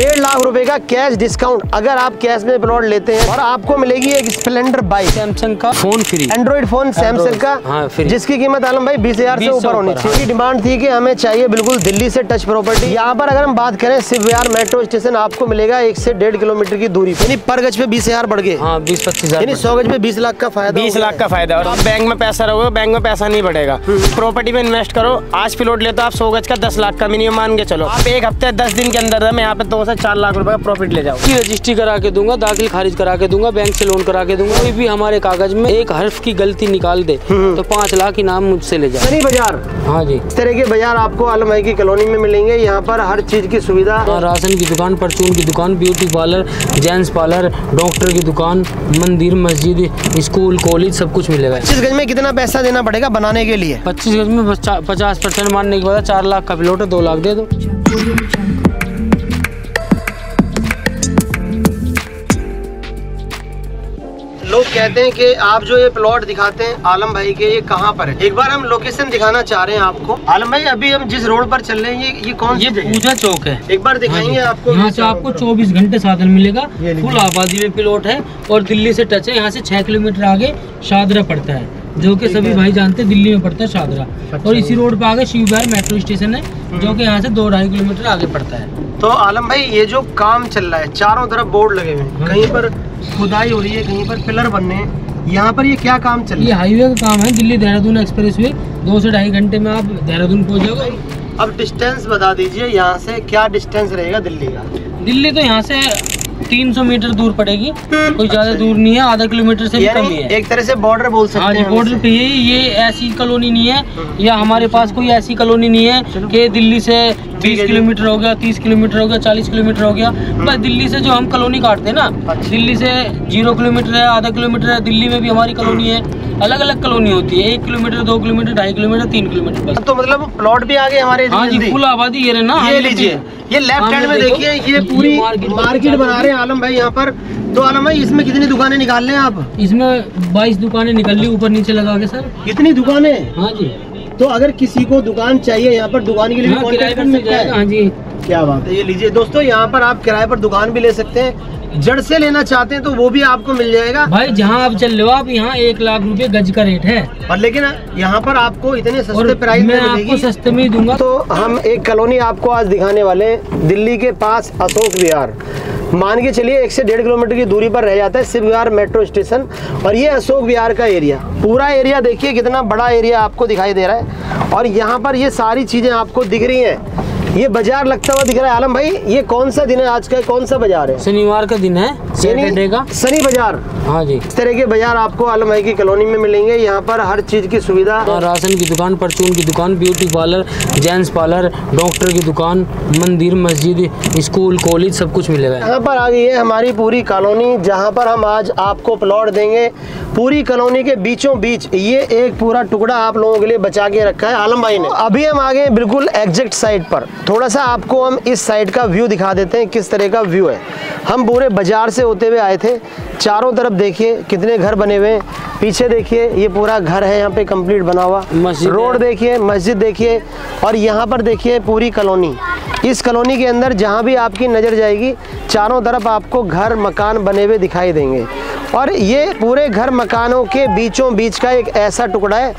डेढ़ लाख रुपए का कैश डिस्काउंट अगर आप कैश में प्लॉट लेते हैं और आपको मिलेगी एक स्प्लेंडर बाइक सैमसंग का। Phone free Android phone Samsung का हाँ, फ्री। जिसकी कीमत आलम भाई बीस हज़ार से ऊपर होनी चाहिए। डिमांड थी कि हमें चाहिए बिल्कुल दिल्ली से टच प्रॉपर्टी यहाँ पर अगर हम बात करें शिव विहार मेट्रो स्टेशन आपको मिलेगा एक से डेढ़ किलोमीटर की दूरी यानी पर गज पे बीस हज़ार बढ़ गए। हाँ बीस पच्चीस यानी हज़ार सौ गज पे बीस लाख का फ़ायदा बीस लाख का फ़ायदा और बैंक में पैसा रहोगे बैंक में पैसा नहीं बढ़ेगा। प्रॉपर्टी में इन्वेस्ट करो। आज प्लॉट ले तो आप सौ गज का दस लाख का मिनिमम मान के चलो। आप एक हफ़्ते दस दिन के अंदर मैं यहाँ पे दो से चार लाख रुपए का प्रॉफिट ले जाओ। रजिस्ट्री करा के दूँगा दाखिल खारिज करा के दूँगा बैंक से लोन करा के दूँगा कोई भी हमारे कागज़ में एक हर्फ की गलती निकाल दे तो पाँच लाख इनाम मुझसे ले है। जाए बाज़ार। हाँ जी। इस तरह के बाज़ार आपको आलम भाई की कॉलोनी में मिलेंगे। यहाँ पर हर चीज़ की सुविधा। यहाँ राशन की दुकान परचून की दुकान beauty parlour gents parlour doctor की दुकान मंदिर मस्जिद स्कूल कॉलेज सब कुछ मिलेगा। पच्चीस गज में कितना पैसा देना पड़ेगा बनाने के लिए? पच्चीस गज में पचास परसेंट मारने के बाद चार लाख का प्लॉट है दो लाख दे दो। कहते हैं कि आप जो ये प्लॉट दिखाते हैं आलम भाई के ये कहाँ पर है? एक बार हम लोकेशन दिखाना चाह रहे हैं आपको। आलम भाई अभी हम जिस रोड पर चल रहे हैं ये ये कौन सी ये पूजा चौक है। एक बार दिखाएँगे आपको यहाँ से आपको 24 घंटे साधन मिलेगा। फुल आबादी में प्लॉट है और दिल्ली से टच है। यहाँ से छह किलोमीटर आगे शादरा पड़ता है। जो कि सभी भाई जानते हैं दिल्ली में पड़ता है शादरा। अच्छा। और इसी रोड पे आगे शिवबार मेट्रो स्टेशन है जो कि यहाँ से दो ढाई किलोमीटर आगे पड़ता है। तो आलम भाई ये जो काम चल रहा है चारों तरफ़ बोर्ड लगे हुए हैं। हाँ। कहीं पर खुदाई हो रही है कहीं पर पिलर बनने हैं। यहाँ पर ये क्या काम चल रहा है? हाईवे का काम है दिल्ली देहरादून एक्सप्रेस वे। दो से ढाई घंटे में आप देहरादून पहुँच जाओगे। अब डिस्टेंस बता दीजिए यहाँ से क्या डिस्टेंस रहेगा दिल्ली का? दिल्ली तो यहाँ से 300 मीटर दूर पड़ेगी। कोई ज़्यादा दूर नहीं है आधा किलोमीटर से भी कम ही है। एक तरह से बॉर्डर बोल सकते हाँ हैं बॉर्डर पे ये ऐसी कॉलोनी नहीं है या हमारे पास कोई ऐसी कॉलोनी नहीं है कि दिल्ली से है 20 जी। किलोमीटर हो गया 30 किलोमीटर हो गया 40 किलोमीटर हो गया। बस दिल्ली से जो हम कॉलोनी काटते हैं ना अच्छा। दिल्ली से ज़ीरो किलोमीटर है आधा किलोमीटर है दिल्ली में भी हमारी कॉलोनी है अलग अलग कॉलोनी होती है एक किलोमीटर दो किलोमीटर ढाई किलोमीटर तीन किलोमीटर बस। तो मतलब प्लॉट भी आगे हमारे हाँ जी फुल आबादी ये ना ये लीजिए। ये लेफ़्ट हैंड में देखिए ये पूरी मार्केट मार्केट बना रहे हैं आलम भाई यहाँ पर। तो आलम भाई इसमें कितनी दुकानें निकाल रहे हैं आप? इसमें बाईस दुकानें निकल ली ऊपर नीचे लगा के सर। कितनी दुकानें? हाँ जी। तो अगर किसी को दुकान चाहिए यहाँ पर दुकान के लिए भी हाँ, किराए पर कर मिल जाएगा है हाँ जी। क्या बात है ये लीजिए। दोस्तों यहाँ पर आप किराए पर दुकान भी ले सकते हैं। जड़ से लेना चाहते हैं तो वो भी आपको मिल जाएगा। भाई जहाँ आप चल रहे हो आप यहाँ एक लाख रुपए गज का रेट है। और लेकिन यहाँ पर आपको इतने सस्ते प्राइस में आपको सस्ते में दूँगा। तो हम एक कॉलोनी आपको आज दिखाने वाले हैं दिल्ली के पास अशोक विहार। मान के चलिए, एक से डेढ़ किलोमीटर की दूरी पर रह जाता है शिव विहार मेट्रो स्टेशन और ये अशोक विहार का एरिया। पूरा एरिया देखिए, कितना बड़ा एरिया आपको दिखाई दे रहा है। और यहाँ पर ये सारी चीज़ें आपको दिख रही हैं। ये बाज़ार लगता हुआ दिख रहा है आलम भाई। ये कौन सा दिन है आज का? कौन सा बाज़ार है? शनिवार का दिन है सैटरडे का। सनी बाज़ार। हाँ जी। इस तरह के बाज़ार आपको आलम भाई की कॉलोनी में मिलेंगे। यहाँ पर हर चीज़ की सुविधा। राशन की दुकान परचून की दुकान beauty parlour gents parlour doctor की दुकान मंदिर मस्जिद स्कूल कॉलेज सब कुछ मिलेगा। यहाँ पर आ गई है हमारी पूरी कॉलोनी जहाँ पर हम आज आपको प्लॉट देंगे। पूरी कॉलोनी के बीचों बीच ये एक पूरा टुकड़ा आप लोगों के लिए बचा के रखा है आलम भाई ने। अभी हम आ गए बिल्कुल एग्जैक्ट साइड पर। थोड़ा सा आपको हम इस साइड का व्यू दिखा देते हैं किस तरह का व्यू है। हम पूरे बाज़ार से होते हुए आए थे। चारों तरफ़ देखिए कितने घर बने हुए हैं। पीछे देखिए ये पूरा घर है यहाँ पे कंप्लीट बना हुआ। मस्जिद रोड देखिए मस्जिद देखिए और यहाँ पर देखिए पूरी कॉलोनी। इस कॉलोनी के अंदर जहाँ भी आपकी नज़र जाएगी चारों तरफ़ आपको घर मकान बने हुए दिखाई देंगे। और ये पूरे घर मकानों के बीचों बीच का एक ऐसा टुकड़ा है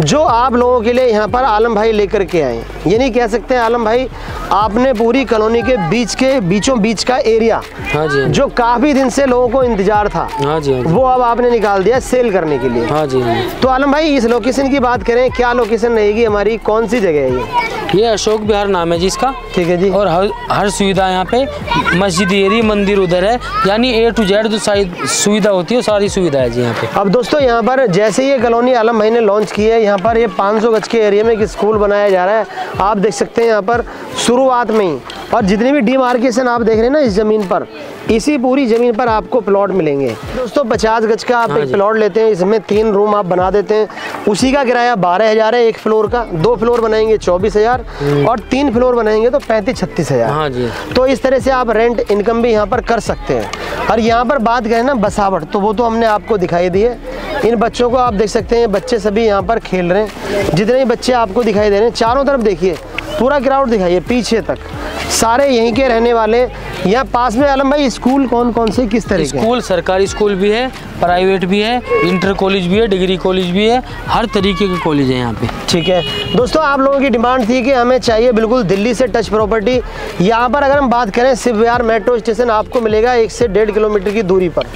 जो आप लोगों के लिए यहाँ पर आलम भाई लेकर के आए। ये नहीं कह सकते हैं आलम भाई आपने पूरी कॉलोनी के बीच के बीचों बीच का एरिया हाँ जी हाँ जो काफ़ी दिन से लोगों को इंतज़ार था हाँ जी हाँ जी। वो अब आपने निकाल दिया सेल करने के लिए। हाँ जी हाँ जी। तो आलम भाई इस लोकेशन की बात करें क्या लोकेशन रहेगी हमारी कौन सी जगह है ये? ये अशोक बिहार नाम है जी इसका। ठीक है। जी। और हर हर सुविधा यहाँ पे मस्जिद एरी मंदिर उधर है। यानी ए टू जेड जो सारी सुविधा होती है सारी सुविधा है जी यहाँ पे। अब दोस्तों यहाँ पर जैसे ये कॉलोनी आलम भाई ने लॉन्च की है यहाँ पर ये 500 गज के एरिया में एक स्कूल बनाया जा रहा है। आप देख सकते हैं यहाँ पर शुरुआत में ही। और जितनी भी डिमार्केशन आप देख रहे हैं ना इस ज़मीन पर इसी पूरी ज़मीन पर आपको प्लॉट मिलेंगे। दोस्तों पचास गज का आप हाँ एक। प्लॉट लेते हैं इसमें तीन रूम आप बना देते हैं। उसी का किराया बारह हज़ार है एक फ्लोर का दो फ्लोर बनाएँगे चौबीस हज़ार और तीन फ्लोर बनाएँगे तो पैंतीस छत्तीस हज़ार। हाँ जी। तो इस तरह से आप रेंट इनकम भी यहाँ पर कर सकते हैं। और यहाँ पर बात करें ना बसावट तो वो तो हमने आपको दिखाई दी है। इन बच्चों को आप देख सकते हैं बच्चे सभी यहाँ पर खेल रहे हैं। जितने भी बच्चे आपको दिखाई दे रहे हैं चारों तरफ़ देखिए पूरा ग्राउंड दिखाइए पीछे तक। सारे यहीं के रहने वाले यहाँ पास में आलम भाई स्कूल कौन कौन से किस तरह स्कूल सरकारी स्कूल भी है प्राइवेट भी है इंटर कॉलेज भी है डिग्री कॉलेज भी है हर तरीके के कॉलेज है यहाँ पे। ठीक है। दोस्तों आप लोगों की डिमांड थी कि हमें चाहिए बिल्कुल दिल्ली से टच प्रॉपर्टी यहाँ पर अगर हम बात करें शिव विहार मेट्रो स्टेशन आपको मिलेगा एक से डेढ़ किलोमीटर की दूरी पर।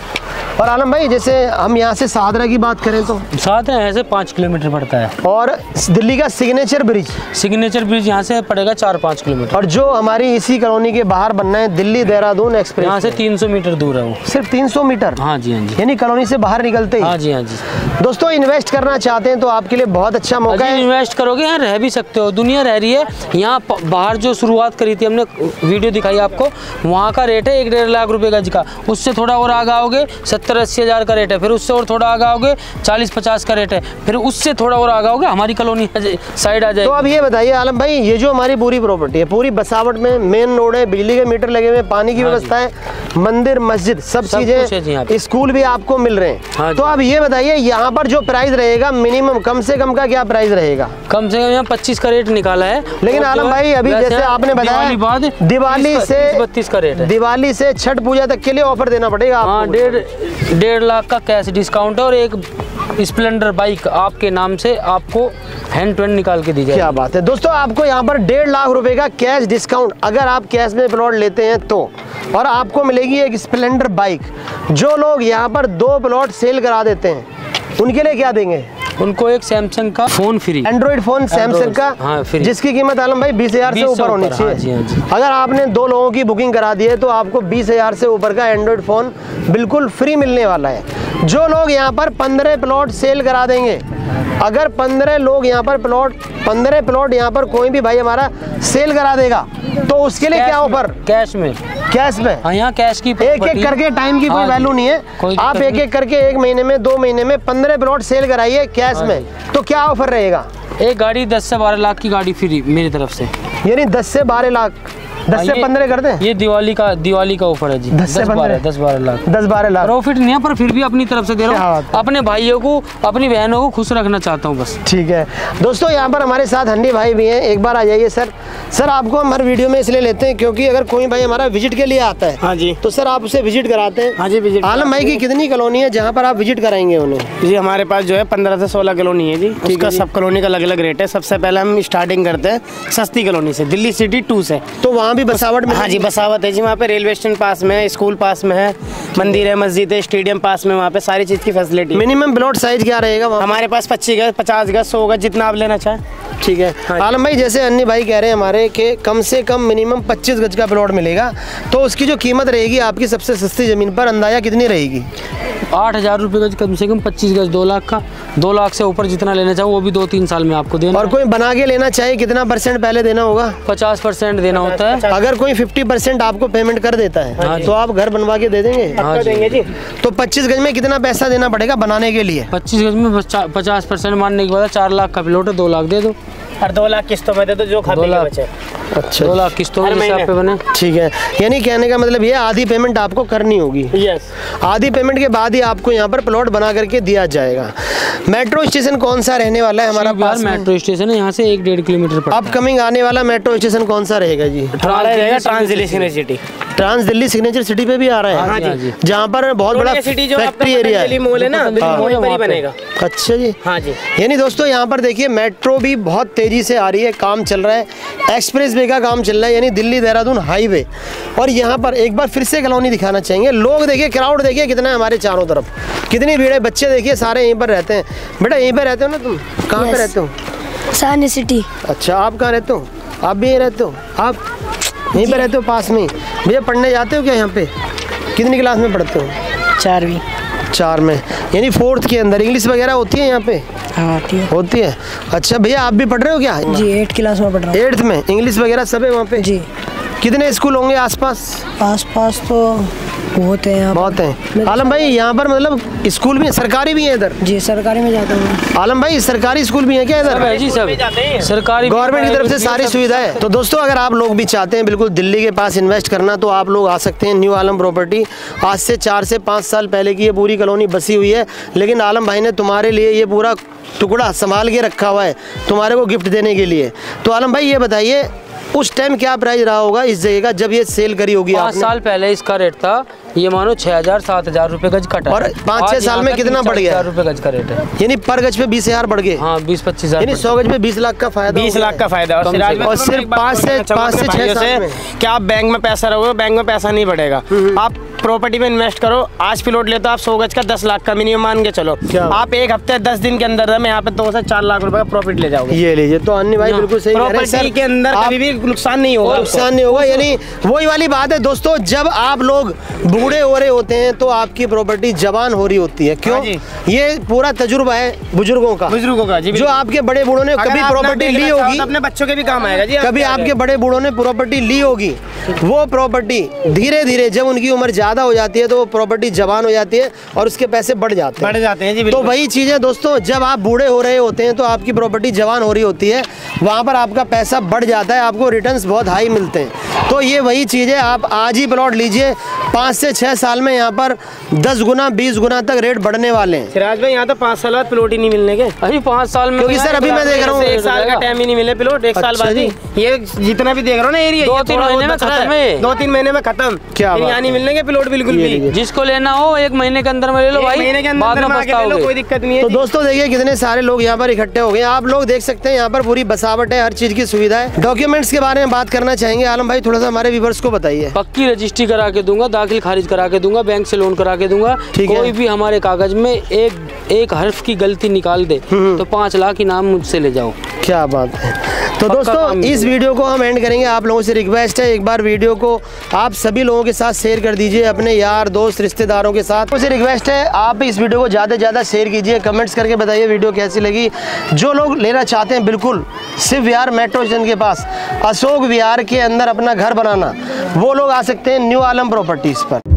और आलम भाई जैसे हम यहाँ से सादरा की बात करें तो? साथ है ऐसे पाँच किलोमीटर पड़ता है। और दिल्ली का सिग्नेचर ब्रिज सिग्नेचर ब्रिज यहाँ से पड़ेगा चार पाँच किलोमीटर। और जो हमारी इसी कॉलोनी के बाहर बनना है दिल्ली देहरादून एक्सप्रेस यहाँ से तीन सौ मीटर दूर है वो। सिर्फ़ 300 मीटर? हाँ जी हाँ जी। यानी कॉलोनी से बाहर निकलते हाँ। जी हाँ जी। दोस्तों इन्वेस्ट करना चाहते हैं तो आपके लिए बहुत अच्छा मौका है। इन्वेस्ट करोगे यहाँ रह भी सकते हो। दुनिया रह रही है। यहाँ बाहर जो शुरुआत करी थी हमने वीडियो दिखाई आपको वहाँ का रेट है एक डेढ़ लाख रुपए गज का। उससे थोड़ा और आगे आओगे सत्तर अस्सी हज़ार का रेट है। फिर उससे और थोड़ा आगे आओगे चालीस पचास का रेट है। फिर उससे थोड़ा और आगे आओगे हमारी कॉलोनी साइड आ जाए तो अब ये बताइए आलम भाई ये जो हमारी पूरी प्रॉपर्टी है पूरी बसावट में मेन रोड है बिजली के मीटर लगे हुए पानी की हाँ व्यवस्था है मंदिर मस्जिद सब चीज़ें स्कूल भी आपको मिल रहे हैं। हाँ तो आप ये बताइए यहाँ पर जो प्राइस रहेगा मिनिमम कम से कम का क्या प्राइस रहेगा? कम से कम यहाँ पच्चीस का रेट निकाला है। लेकिन आलम भाई अभी जैसे आपने बताया दिवाली से बत्तीस का रेट दिवाली से छठ पूजा तक के लिए ऑफ़र देना पड़ेगा हाँ डेढ़ डेढ़ लाख का कैश डिस्काउंट और एक स्प्लेंडर बाइक आपके नाम से आपको हैंड टू हैंड निकाल के दी क्या बात है। दोस्तों, आपको यहाँ पर डेढ़ लाख रुपए का कैश डिस्काउंट अगर आप कैश में प्लॉट लेते हैं तो। और आपको मिलेगी एक स्प्लेंडर बाइक, जो लोग यहाँ पर दो प्लॉट सेल करा देते हैं। उनके लिए क्या देंगे? उनको एक सैमसंग का phone free Android phone Samsung का हाँ, जिसकी कीमत आलम भाई बीस हज़ार से ऊपर होनी चाहिए हाँ हाँ जी। अगर आपने दो लोगों की बुकिंग करा दी है तो आपको बीस हज़ार से ऊपर का एंड्रॉइड फ़ोन बिल्कुल फ्री मिलने वाला है। जो लोग यहाँ पर पंद्रह प्लॉट सेल करा देंगे अगर पंद्रह लोग यहाँ पर प्लॉट पंद्रह प्लॉट यहाँ पर कोई भी भाई हमारा सेल करा देगा तो उसके लिए क्या ऑफ़र कैश में। कैश में? हाँ यहाँ कैश की एक एक करके टाइम की कोई हाँ वैल्यू नहीं है। आप एक एक करके एक महीने में दो महीने में पंद्रह प्लॉट सेल कराइए कैश हाँ में। तो क्या ऑफ़र रहेगा? एक गाड़ी दस से बारह लाख की गाड़ी फ्री मेरी तरफ़ से। यानी दस से बारह लाख। दस हाँ, से पंद्रह कर दे। ये दिवाली का दिवाली का ऑफ़र है जी। दस से पंद्रह? दस बारह लाख। दस बारह लाख। प्रॉफिट नहीं है पर फिर भी अपनी तरफ़ से दे रहा हूँ। अपने भाइयों को अपनी बहनों को खुश रखना चाहता हूँ बस। ठीक है। दोस्तों यहाँ पर हमारे साथ हंडी भाई भी हैं। एक बार आ जाइए सर। सर आपको हम हर वीडियो में इसलिए लेते हैं क्योंकि अगर कोई भाई हमारा विज़िट के लिए आता है हाँ जी। तो सर आप उसे विज़िट कराते हैं। हाँ जी विज़िट आलम भाई की कितनी कॉलोनी है जहाँ पर आप विज़िट कराएँगे उन्हें? जी हमारे पास जो है पंद्रह से सोलह कॉलोनी है जी। उसका सब कॉलोनी का अलग अलग रेट है। सबसे पहले हम स्टार्टिंग करते हैं सस्ती कॉलोनी से दिल्ली सिटी टू से। तो वहाँ भी बसावट में हाँ जी बसावत है जी वहाँ पे। रेलवे स्टेशन पास में है स्कूल पास में है मंदिर है मस्जिद है स्टेडियम पास में वहाँ पे सारी चीज़ की फैसिलिटी मिनिमम प्लॉट साइज़ क्या रहेगा हमारे पास पच्चीस गज पचास गज सौ गज जितना आप लेना चाहें। ठीक है। हाँ आलम भाई जैसे अन्य भाई कह रहे हैं हमारे कि कम से कम मिनिमम 25 गज का प्लॉट मिलेगा तो उसकी जो कीमत रहेगी आपकी सबसे सस्ती ज़मीन पर अंदाज़ा कितनी रहेगी? आठ हज़ार रुपये गज कम से कम पच्चीस गज दो लाख का। दो लाख से ऊपर जितना लेना चाहो वो भी दो तीन साल में आपको देना और कोई बना के लेना चाहे कितना परसेंट पहले देना होगा? पचास परसेंट देना होता है। अगर कोई 50 परसेंट आपको पेमेंट कर देता हाँ है तो आप घर बनवा के दे देंगे। हाँ जी। देंगे जी। तो 25 गज में कितना पैसा देना पड़ेगा बनाने के लिए? पच्चीस गज में पचास परसेंट मानने के बाद चार लाख का प्लॉट है दो लाख दे दो। और दो लाख किस्तों में दे दो जो खा दो के लाख। बचे। अच्छा। दो लाख किस्तों के हिसाब पे बने। ठीक है। यानी कहने का मतलब ये आधी पेमेंट आपको करनी होगी। यस आधी पेमेंट के बाद ही आपको यहाँ पर प्लॉट बना करके दिया जाएगा। मेट्रो स्टेशन कौन सा रहने वाला है हमारा पास मेट्रो स्टेशन है यहाँ से एक डेढ़ किलोमीटर अपकमिंग आने वाला मेट्रो स्टेशन कौन सा रहेगा जी? रहेगा trans Delhi city trans Delhi signature city पे भी आ रहा हाँ? है हाँ जी। जहाँ पर बहुत बड़ा सिटी जो फैक्ट्री एरिया है। मॉल है ना हाँ। बनेगा। अच्छा जी। हाँ जी। यानी दोस्तों यहाँ पर देखिए मेट्रो भी बहुत तेज़ी से आ रही है काम चल रहा है। एक्सप्रेस वे का काम चल रहा है यानी दिल्ली देहरादून हाईवे। और यहाँ पर एक बार फिर से कॉलोनी दिखाना चाहेंगे। लोग देखिए क्राउड देखिए कितना है हमारे चारों तरफ़। कितनी भीड़ है बच्चे देखिए सारे यहीं पर रहते हैं। बेटा यहीं पर रहते हो ना तुम? कहाँ पे Yes. रहते हो? सानी सिटी। अच्छा आप कहाँ रहते हो? आप भी यहीं रहते हो? आप यहीं पे रहते हो पास में भैया पढ़ने जाते हो क्या यहाँ पे? कितनी क्लास में पढ़ते हो? चारवीं। चार में। यानी फोर्थ के अंदर। इंग्लिश वगैरह होती है यहाँ पे? हाँ ठीक है। होती है। अच्छा भैया आप भी पढ़ रहे हो क्या? जी एट क्लास में पढ़ रहा हूँ। एट्थ में? इंग्लिश वगैरह सब है वहाँ पे? जी। कितने स्कूल होंगे आसपास? आस पास तो बहुत है यहाँ बहुत है। आलम भाई यहाँ पर मतलब स्कूल भी है सरकारी भी है इधर? जी सरकारी में जाता हूँ। आलम भाई सरकारी स्कूल भी है क्या है इधर जी सब सरकारी गवर्नमेंट की तरफ़ से सारी सुविधा है। तो दोस्तों अगर आप लोग भी चाहते हैं बिल्कुल दिल्ली के पास इन्वेस्ट करना तो आप लोग आ सकते हैं न्यू आलम प्रॉपर्टी आज से चार से पाँच साल पहले की ये पूरी कॉलोनी बसी हुई है लेकिन आलम भाई ने तुम्हारे लिए ये पूरा टुकड़ा संभाल के रखा हुआ है तुम्हारे को गिफ्ट देने के लिए। तो आलम भाई ये बताइए उस टाइम क्या प्राइस रहा होगा इस जगह का जब ये सेल करी होगी पाँच साल पहले इसका रेट था ये मानो छह हज़ार सात हज़ार रूपए गज कटा और पाँच छह साल में कितना बढ़ गया? रूपए गज का रेट है। यानी पर गज पे बीस हज़ार बढ़ गए। हाँ बीस पच्चीस हज़ार सौ गज पे बीस लाख का फ़ायदा बीस लाख का फ़ायदा और सिर्फ़ पाँच से- पाँच से छह से क्या आप बैंक में पैसा रहोगे बैंक में पैसा नहीं बढ़ेगा। आप प्रॉपर्टी में इन्वेस्ट करो। आज प्लॉट ले तो आप सौ गज का दस लाख का मिनिमम मान के चलो। आप एक हफ़्ते दस दिन के अंदर में यहाँ पे दो से चार लाख रुपए का प्रॉफिट ले जाओगे। ये लीजिए तो अन्य भाई हाँ, बिल्कुल सही हैं प्रॉपर्टी के अंदर कभी भी नुकसान नहीं होगा नुकसान नहीं होगा यानी वही वाली बात है दोस्तों जब आप लोग बूढ़े हो रहे होते हैं तो आपकी प्रॉपर्टी जवान हो रही होती है। क्यों? हाँ ये पूरा तजुर्बा है बुज़ुर्गों का। बुज़ुर्गों का जी जो आपके बड़े बूढ़ों ने कभी प्रॉपर्टी ली होगी तो अपने बच्चों के भी काम आएगा जी कभी आपके बड़े बूढ़ों ने प्रॉपर्टी ली होगी वो प्रॉपर्टी धीरे धीरे जब उनकी उम्र ज़्यादा हो जाती है तो वो प्रॉपर्टी जवान हो जाती है और उसके पैसे बढ़ जाते हैं। बढ़ जाते हैं जी तो वही चीज़ है दोस्तों जब आप बूढ़े हो रहे होते हैं तो आपकी प्रॉपर्टी जवान हो रही होती है वहाँ पर आपका पैसा बढ़ जाता है आपको रिटर्न्स बहुत हाई मिलते हैं। तो ये वही चीज़ है आप आज ही प्लॉट लीजिए पाँच से छः साल में यहाँ पर दस गुना बीस गुना तक रेट बढ़ने वाले हैं। सिराज भाई यहाँ तो पाँच साल बाद प्लॉट ही नहीं मिलने के। अभी पाँच साल में क्योंकि सर अभी मैं देख रहा हूँ। एक साल का टाइम ही नहीं मिले प्लॉट एक साल अच्छा बाद ही। ये जितना भी देख रहा हूँ ना एरिया दो तीन महीने में खत्म। दो तीन महीने में खत्म। क्या यहाँ नहीं मिलने के प्लॉट बिल्कुल ये भी। जिसको लेना हो एक महीने के अंदर में ले लो भाई महीने के अंदर कोई दिक्कत नहीं है। तो दोस्तों देखिए कितने सारे लोग यहाँ पर इकट्ठे हो गए आप लोग देख सकते हैं यहाँ पर पूरी बसावट है हर चीज़ की सुविधा है। डॉक्यूमेंट्स के बारे में बात करना चाहेंगे। आलम भाई थोड़ा सा हमारे व्यूवर्स को बताइए। पक्की रजिस्ट्री करा के दूँगा दाखिल खारिज करा के दूँगा बैंक से लोन करा के दूँगा। ठीक है। कोई भी हमारे कागज़ में एक एक हर्फ की गलती निकाल दे हम्म। तो पाँच लाख इनाम मुझसे ले जाओ। क्या बात है। तो दोस्तों इस वीडियो को हम एंड करेंगे। आप लोगों से रिक्वेस्ट है एक बार वीडियो को आप सभी लोगों के साथ शेयर कर दीजिए अपने यार दोस्त रिश्तेदारों के साथ। मुझे रिक्वेस्ट है आप इस वीडियो को ज़्यादा से ज़्यादा शेयर कीजिए कमेंट्स करके बताइए वीडियो कैसी लगी। जो लोग लेना चाहते हैं बिल्कुल शिव विहार मेट्रो स्टेशन के पास अशोक विहार के अंदर अपना घर बनाना वो लोग आ सकते हैं न्यू आलम प्रॉपर्टीज़ पर।